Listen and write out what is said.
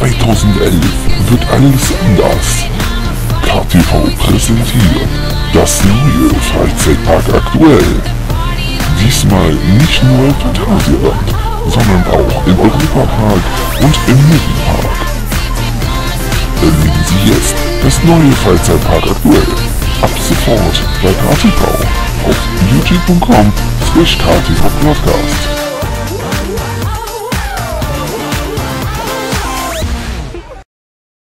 2011 wird alles anders. KTV präsentiert das neue Freizeitpark aktuell. Diesmal nicht nur im Phantasialand, sondern auch im Europapark und im Mittelpark. Erleben Sie jetzt das neue Freizeitpark aktuell. Ab sofort bei KTV auf youtube.com slash KTV Podcast.